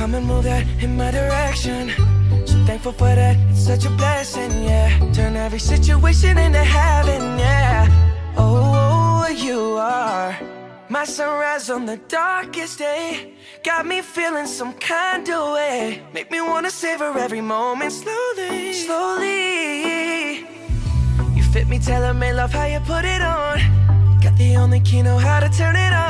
Come and move that in my direction. So thankful for that, it's such a blessing, yeah. Turn every situation into heaven, yeah. Oh, oh you are my sunrise on the darkest day. Got me feeling some kind of way. Make me wanna savor every moment slowly, slowly. You fit me, tailor made, love how you put it on. Got the only key, know how to turn it on.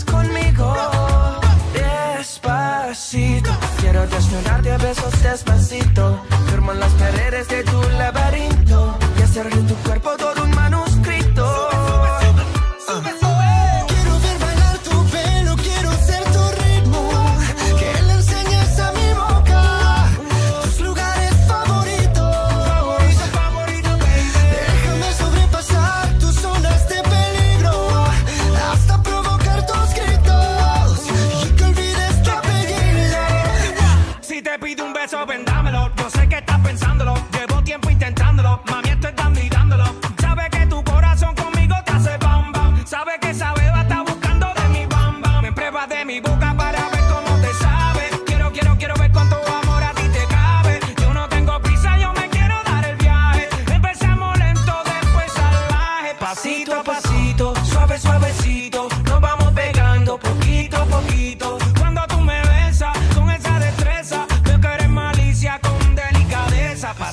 conmigo. Despacito, quiero desnudarte a besos despacito. Firmo en las paredes de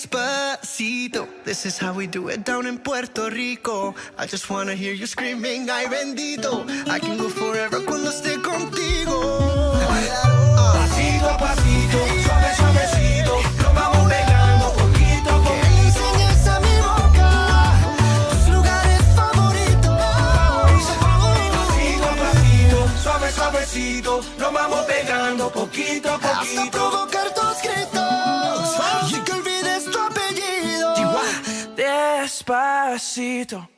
Despacito, this is how we do it down in Puerto Rico. I just wanna hear you screaming, ay bendito. I can go forever cuando esté contigo. Pasito a pasito, suave, suavecito. Nos vamos pegando poquito a Que le enseñes a mi boca tus lugares favoritos. Pasito a pasito, suave, suavecito, nos vamos pegando poquito a Hasta poquito. provocar Despacito.